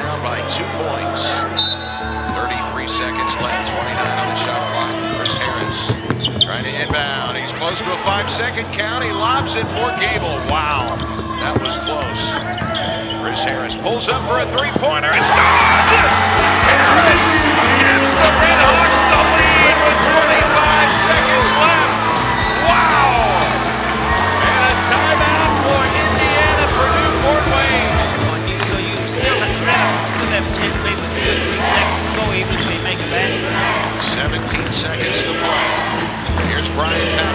down by two points. 33 seconds left, 29 on the shot clock. Chris Harris trying to inbound. He's close to a five-second count. He lobs it for Gable. Wow, that was close. Chris Harris pulls up for a three-pointer. It's good! Seconds go even if they make a basket. 17 seconds to play. Here's Brian Patrick.